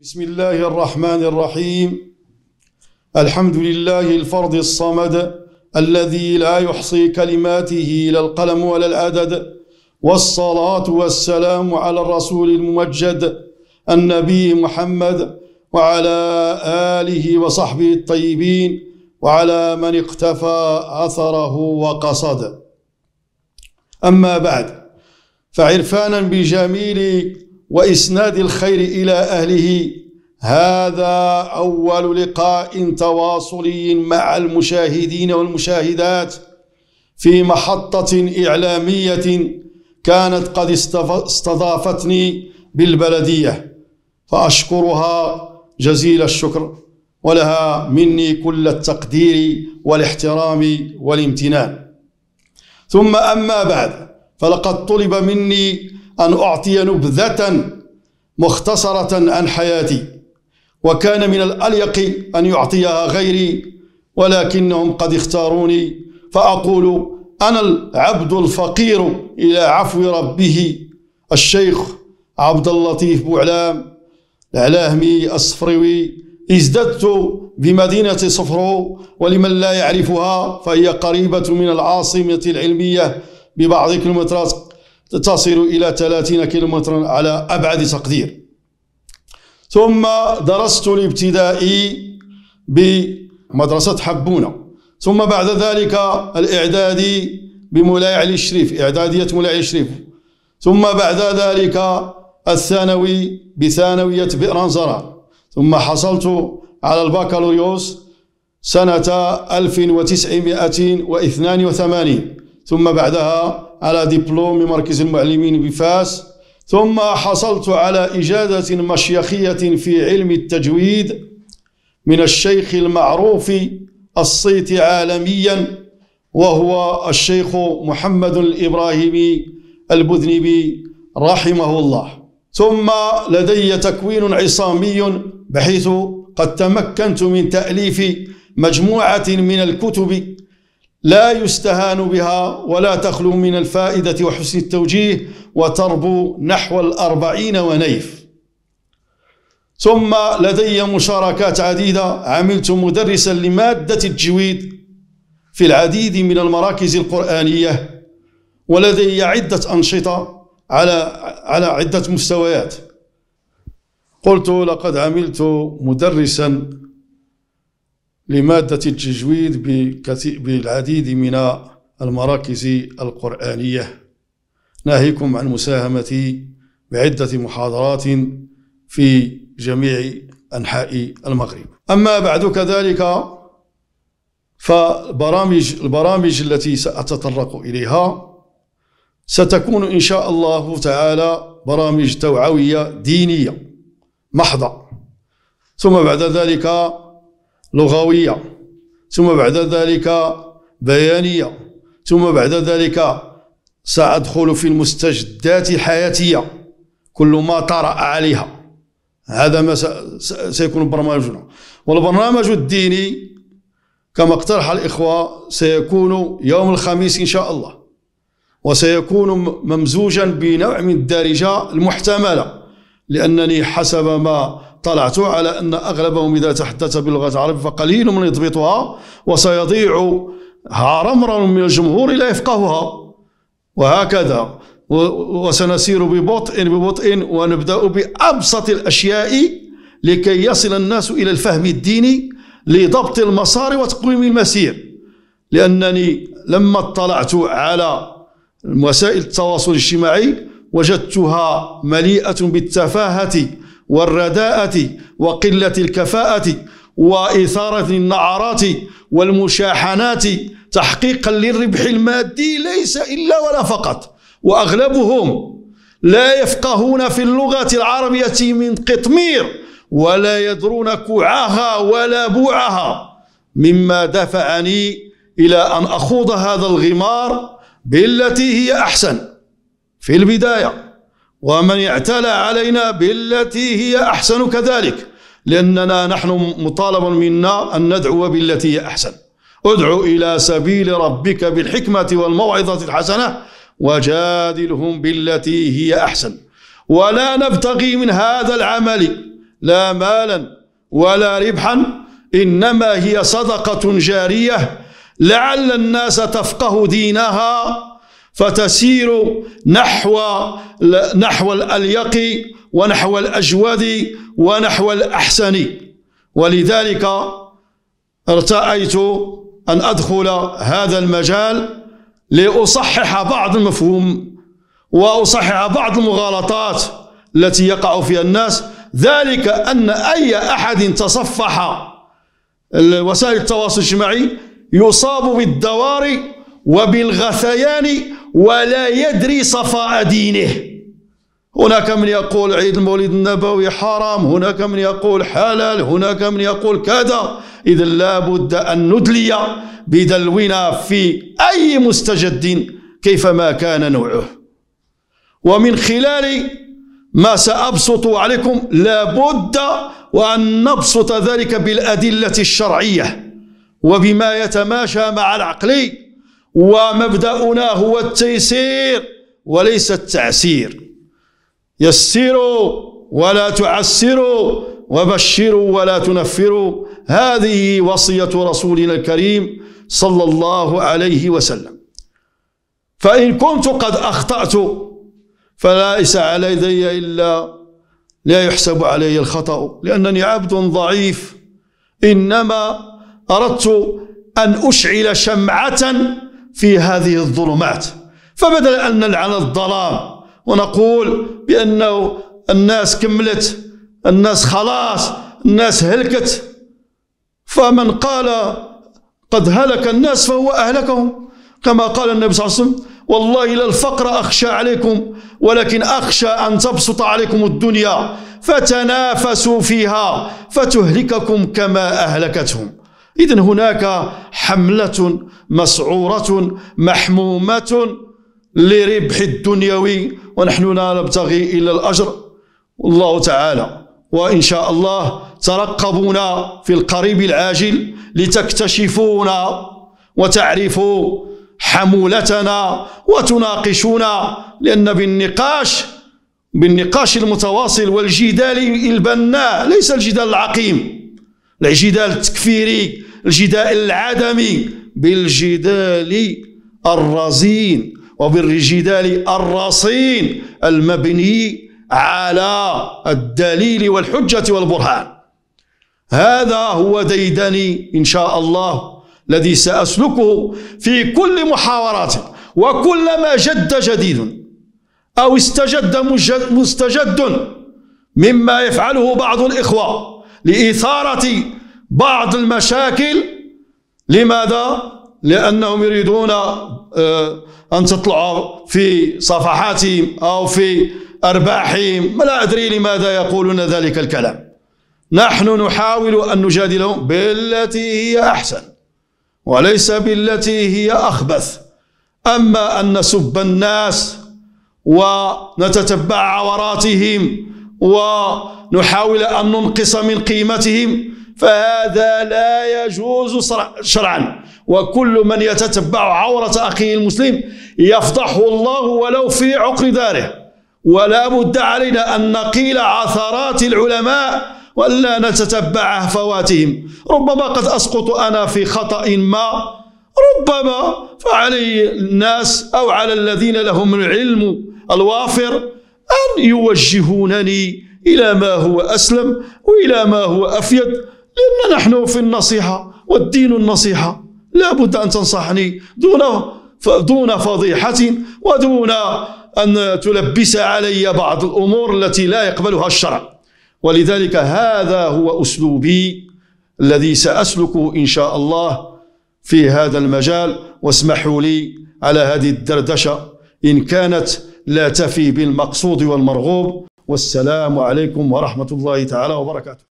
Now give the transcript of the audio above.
بسم الله الرحمن الرحيم الحمد لله الفرد الصمد الذي لا يحصي كلماته لا القلم ولا العدد والصلاة والسلام على الرسول الممجد النبي محمد وعلى آله وصحبه الطيبين وعلى من اقتفى أثره وقصد أما بعد فعرفانا بجميل وإسناد الخير إلى أهله. هذا أول لقاء تواصلي مع المشاهدين والمشاهدات في محطة إعلامية كانت قد استضافتني بالبلدية فأشكرها جزيل الشكر ولها مني كل التقدير والاحترام والامتنان. ثم أما بعد فلقد طلب مني أن أعطي نبذة مختصرة عن حياتي وكان من الأليق أن يعطيها غيري ولكنهم قد اختاروني فأقول أنا العبد الفقير إلى عفو ربه. الشيخ عبد اللطيف بوعلام العلاهمي الصفروي ازددت بمدينة صفرو ولمن لا يعرفها فهي قريبة من العاصمة العلمية ببعض كيلومترات تصل إلى 30 كيلومترا على أبعد تقدير. ثم درست الابتدائي بمدرسة حبونة. ثم بعد ذلك الإعدادي بمولاي علي الشريف إعدادية مولاي علي الشريف. ثم بعد ذلك الثانوي بثانوية بئرانزران ثم حصلت على البكالوريوس سنة 1982 ثم بعدها على دبلوم مركز المعلمين بفاس ثم حصلت على إجازة مشيخية في علم التجويد من الشيخ المعروف الصيت عالميا وهو الشيخ محمد الإبراهيمي البذنبي رحمه الله. ثم لدي تكوين عصامي بحيث قد تمكنت من تأليف مجموعة من الكتب لا يستهان بها ولا تخلو من الفائدة وحسن التوجيه وتربو نحو الأربعين ونيف. ثم لدي مشاركات عديدة. عملت مدرسا لمادة الجويد في العديد من المراكز القرآنية ولدي عدة أنشطة على على عدة مستويات. قلت لقد عملت مدرسا لمادة التجويد بالعديد من المراكز القرآنية. ناهيكم عن مساهمتي بعدة محاضرات في جميع أنحاء المغرب. أما بعد كذلك فالبرامج البرامج التي سأتطرق إليها ستكون إن شاء الله تعالى برامج توعوية دينية محضة. ثم بعد ذلك لغوية ثم بعد ذلك بيانية ثم بعد ذلك سأدخل في المستجدات الحياتية كل ما طرأ عليها. هذا ما سيكون برنامجنا. والبرنامج الديني كما اقترح الإخوة سيكون يوم الخميس إن شاء الله وسيكون ممزوجا بنوع من الدارجة المحتملة لأنني حسب ما طلعت على أن أغلبهم إذا تحدث باللغة العربية فقليل من يضبطها وسيضيع هارمرا من الجمهور لا يفقهها وهكذا. وسنسير ببطء ببطء ونبدأ بأبسط الأشياء لكي يصل الناس إلى الفهم الديني لضبط المسار وتقويم المسير. لأنني لما اطلعت على وسائل التواصل الاجتماعي وجدتها مليئة بالتفاهة والرداءة وقلة الكفاءة وإثارة النعرات والمشاحنات تحقيقا للربح المادي ليس إلا ولا فقط. وأغلبهم لا يفقهون في اللغة العربية من قطمير ولا يدرون كوعها ولا بوعها. مما دفعني إلى أن أخوض هذا الغمار بالتي هي أحسن. في البداية ومن اعتلى علينا بالتي هي أحسن كذلك لأننا نحن مطالب منا أن ندعو بالتي هي أحسن. ادعو إلى سبيل ربك بالحكمة والموعظة الحسنة وجادلهم بالتي هي أحسن. ولا نبتغي من هذا العمل لا مالا ولا ربحا إنما هي صدقة جارية لعل الناس تفقه دينها فتسير نحو نحو الأليق ونحو الأجود ونحو الأحسن. ولذلك ارتأيت أن أدخل هذا المجال لأصحح بعض المفهوم وأصحح بعض المغالطات التي يقع فيها الناس. ذلك أن أي أحد تصفح وسائل التواصل الاجتماعي يصاب بالدوار وبالغثيان ولا يدري صفاء دينه. هناك من يقول عيد المولد النبوي حرام هناك من يقول حلال هناك من يقول كذا. إذا لابد أن ندلي بدلونا في أي مستجد كيفما كان نوعه. ومن خلال ما سأبسط عليكم لابد وأن نبسط ذلك بالأدلة الشرعية وبما يتماشى مع العقل ومبدأنا هو التيسير وليس التعسير. يسروا ولا تعسروا وبشروا ولا تنفروا. هذه وصية رسولنا الكريم صلى الله عليه وسلم. فإن كنت قد أخطأت فليس على يدي إلا لا يحسب علي الخطأ لأنني عبد ضعيف. إنما أردت أن أشعل شمعة في هذه الظلمات. فبدل أن نلعن الظلام ونقول بأنه الناس كملت الناس خلاص الناس هلكت فمن قال قد هلك الناس فهو أهلكهم. كما قال النبي صلى الله عليه وسلم والله لا الفقر أخشى عليكم ولكن أخشى أن تبسط عليكم الدنيا فتنافسوا فيها فتهلككم كما أهلكتهم. إذن هناك حملة مسعورة محمومة لربح الدنيوي ونحن لا نبتغي إلا الأجر. والله تعالى. وإن شاء الله ترقبونا في القريب العاجل لتكتشفونا وتعرفوا حمولتنا وتناقشونا لأن بالنقاش بالنقاش المتواصل والجدال البناء ليس الجدال العقيم. الجدال التكفيري الجدال العدمي بالجدال الرزين وبالجدال الرصين المبني على الدليل والحجة والبرهان. هذا هو ديدني إن شاء الله الذي سأسلكه في كل محاورات وكلما جد جديد أو استجد مستجد مما يفعله بعض الإخوة لإثارة بعض المشاكل. لماذا؟ لأنهم يريدون آه، أن تطلع في صفحاتهم أو في أرباحهم. لا أدري لماذا يقولون ذلك الكلام. نحن نحاول أن نجادلهم بالتي هي أحسن وليس بالتي هي أخبث. أما أن نسب الناس ونتتبع عوراتهم ونحاول أن ننقص من قيمتهم فهذا لا يجوز شرعا. وكل من يتتبع عورة أخيه المسلم يفضحه الله ولو في عقر داره. ولا بد علينا أن نقيل عثرات العلماء ولا نتتبع هفواتهم ربما قد أسقط أنا في خطأ ما. ربما فعلي الناس أو على الذين لهم العلم الوافر أن يوجهونني إلى ما هو أسلم وإلى ما هو أفيد. لأن نحن في النصيحة والدين النصيحة. لا بد أن تنصحني دون دون فضيحة ودون أن تلبس علي بعض الأمور التي لا يقبلها الشرع. ولذلك هذا هو أسلوبي الذي سأسلكه إن شاء الله في هذا المجال. واسمحوا لي على هذه الدردشة. إن كانت لا تفي بالمقصود والمرغوب. والسلام عليكم ورحمة الله تعالى وبركاته.